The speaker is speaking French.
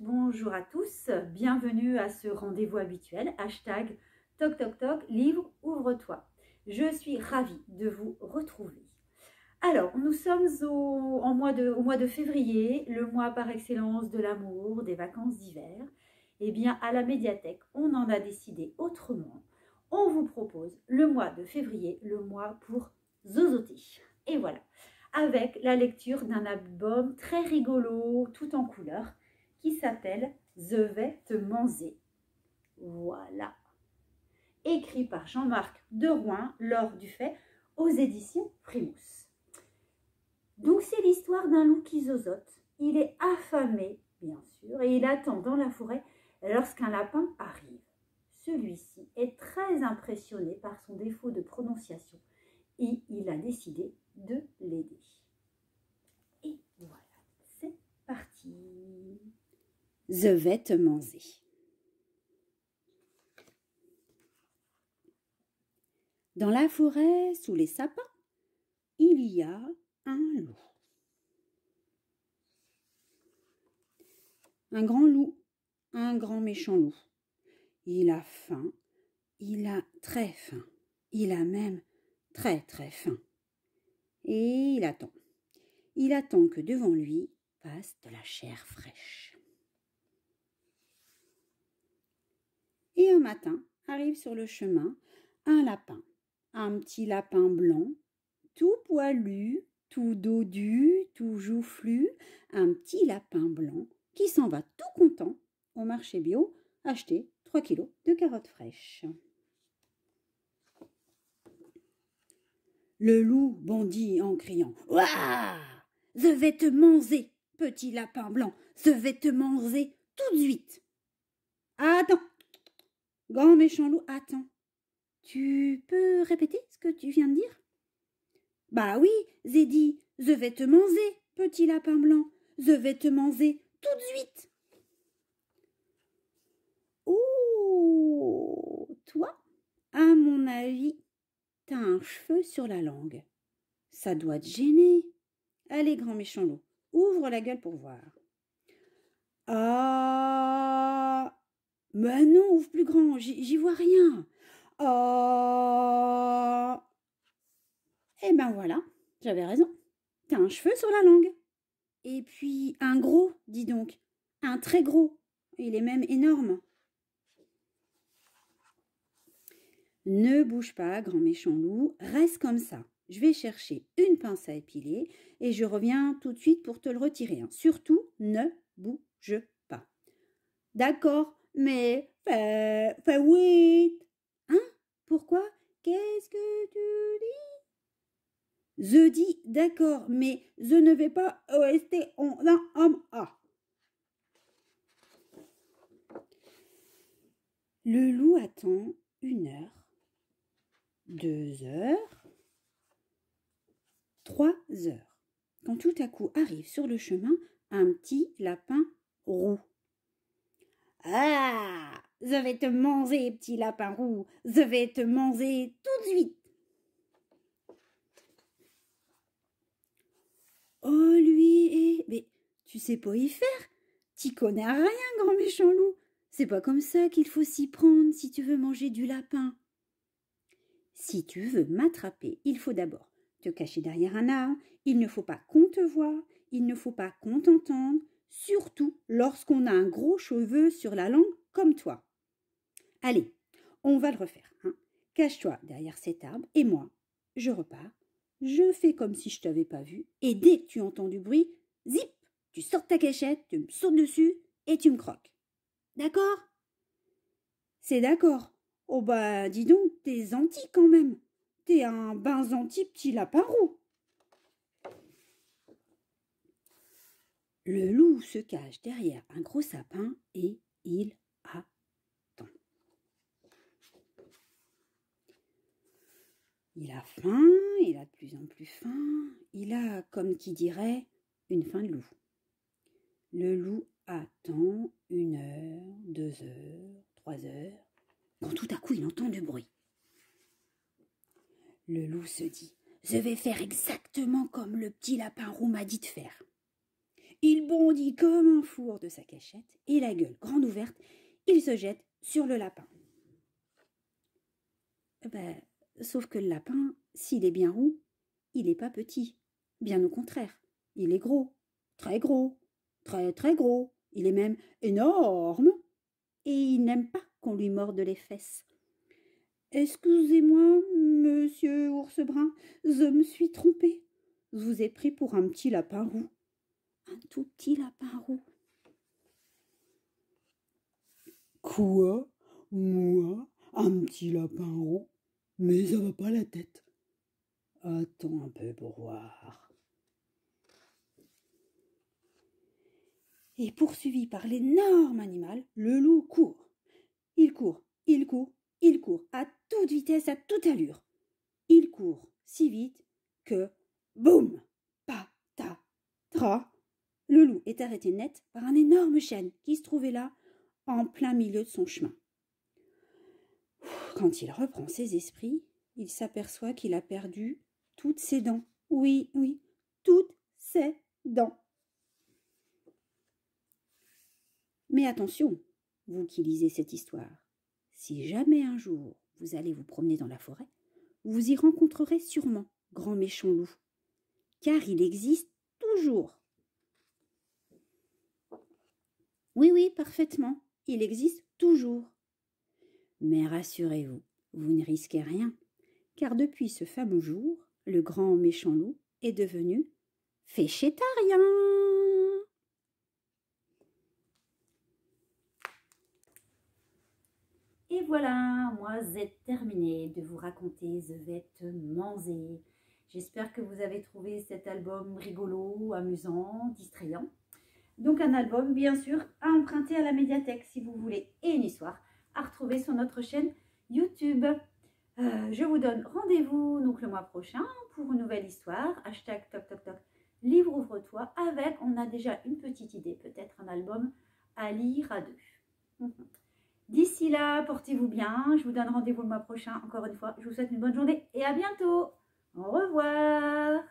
bonjour à tous, bienvenue à ce rendez-vous habituel, hashtag toc toc toc, livre ouvre-toi. Je suis ravie de vous retrouver. Alors, nous sommes au, mois de, février, le mois par excellence de l'amour, des vacances d'hiver. Eh bien, à la médiathèque, on en a décidé autrement. On vous propose le mois de février, le mois pour zozoter. Et voilà avec la lecture d'un album très rigolo, tout en couleur, qui s'appelle Je vais te manger. Voilà. Écrit par Jean-Marc de Rouen, lors du fait, aux éditions Primus. Donc c'est l'histoire d'un loup qui zozote. Il est affamé, bien sûr, et il attend dans la forêt lorsqu'un lapin arrive. Celui-ci est très impressionné par son défaut de prononciation et il a décidé de l'aider. Et voilà, c'est parti. Manger. Dans la forêt, sous les sapins, il y a un loup. Un grand loup, un grand méchant loup. Il a faim, il a très faim, il a même très très faim. Et il attend. Il attend que devant lui passe de la chair fraîche. Et matin arrive sur le chemin un lapin, un petit lapin blanc, tout poilu, tout dodu, tout joufflu, un petit lapin blanc qui s'en va tout content au marché bio acheter 3 kilos de carottes fraîches. Le loup bondit en criant Ouah Je vais te manger, petit lapin blanc, je vais te manger tout de suite. Attends Grand méchant loup, attends. Tu peux répéter ce que tu viens de dire? Bah oui, dit Je vais te manger, petit lapin blanc, je vais te manger tout de suite. Oh Toi, à mon avis, T'as un cheveu sur la langue. Ça doit te gêner. Allez, grand méchant loup, ouvre la gueule pour voir. Ah Mais non, ouvre plus grand, j'y vois rien. Ah Eh ben voilà, j'avais raison. T'as un cheveu sur la langue. Et puis un gros, dis donc. Un très gros. Il est même énorme. Ne bouge pas, grand méchant loup, reste comme ça. Je vais chercher une pince à épiler et je reviens tout de suite pour te le retirer. Hein. Surtout, ne bouge pas. D'accord, mais fais, oui. Hein? Pourquoi? Qu'est-ce que tu dis? Je dis d'accord, mais je ne vais pas rester en un homme A. Le loup attend une heure deux heures, trois heures, quand tout à coup arrive sur le chemin un petit lapin roux. Ah Je vais te manger, petit lapin roux, je vais te manger tout de suite. Oh, lui, mais tu sais pas y faire T'y connais rien, grand méchant loup. C'est pas comme ça qu'il faut s'y prendre si tu veux manger du lapin. Si tu veux m'attraper, il faut d'abord te cacher derrière un arbre, il ne faut pas qu'on te voie, il ne faut pas qu'on t'entende, surtout lorsqu'on a un gros cheveu sur la langue comme toi. Allez, on va le refaire. Hein. Cache-toi derrière cet arbre et moi, je repars, je fais comme si je t'avais pas vu, et dès que tu entends du bruit, zip, tu sors ta cachette, tu me sautes dessus et tu me croques. D'accord? C'est d'accord. Oh bah dis donc, t'es gentil quand même. T'es un ben gentil petit lapin roux. Le loup se cache derrière un gros sapin et il attend. Il a faim, il a de plus en plus faim, il a, comme qui dirait, une faim de loup. Le loup attend une heure, deux heures, trois heures, quand tout à coup il entend du bruit. Le loup se dit Je vais faire exactement comme le petit lapin roux m'a dit de faire. Il bondit comme un four de sa cachette et la gueule grande ouverte, il se jette sur le lapin. Ben, sauf que le lapin, s'il est bien roux, il n'est pas petit. Bien au contraire, il est gros, très gros, très très gros. Il est même énorme. Et il n'aime pas qu'on lui morde les fesses. Excusez-moi, monsieur ours brun, je me suis trompée. Je vous ai pris pour un petit lapin roux. Un tout petit lapin roux. Quoi? Moi Un petit lapin roux? Mais ça va pas la tête. Attends un peu pour voir. Et poursuivi par l'énorme animal, le loup court. Il court, il court, il court, à toute vitesse, à toute allure. Il court si vite que, boum, pa, ta, tra, le loup est arrêté net par un énorme chêne qui se trouvait là, en plein milieu de son chemin. Quand il reprend ses esprits, il s'aperçoit qu'il a perdu toutes ses dents. Oui, oui, toutes ses dents. Mais attention, vous qui lisez cette histoire, si jamais un jour vous allez vous promener dans la forêt, vous y rencontrerez sûrement grand méchant loup, car il existe toujours. Oui, oui, parfaitement, il existe toujours. Mais rassurez-vous, vous ne risquez rien, car depuis ce fameux jour, le grand méchant loup est devenu féchétarien. Et voilà, moi c'est terminé de vous raconter The Vête Manzé. J'espère que vous avez trouvé cet album rigolo, amusant, distrayant. Donc un album bien sûr à emprunter à la médiathèque si vous voulez et une histoire à retrouver sur notre chaîne YouTube. Euh, je vous donne rendez-vous donc le mois prochain pour une nouvelle histoire. Hashtag toc toc toc livre ouvre-toi avec, on a déjà une petite idée, peut-être un album à lire à deux. D'ici là, portez-vous bien. Je vous donne rendez-vous le mois prochain. Encore une fois, je vous souhaite une bonne journée et à bientôt. Au revoir.